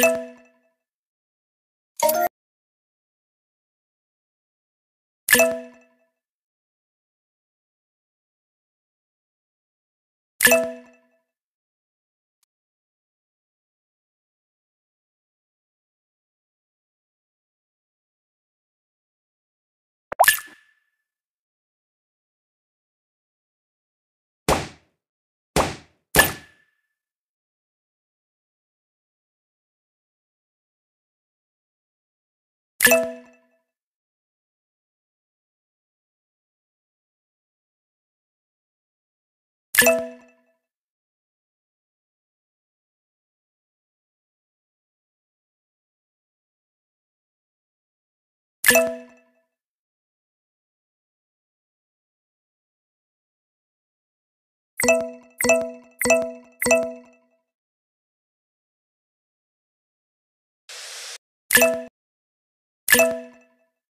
you you you